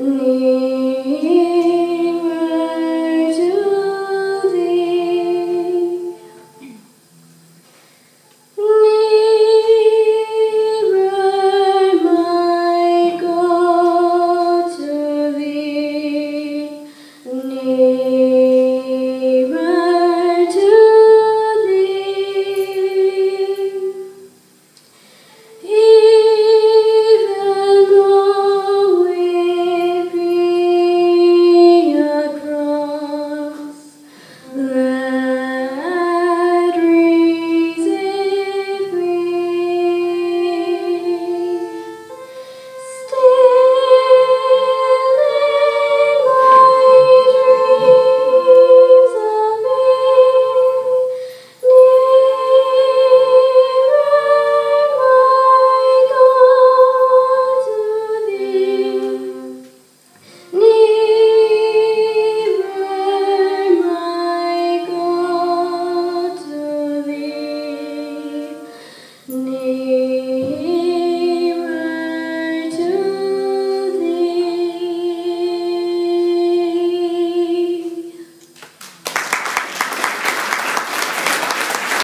me.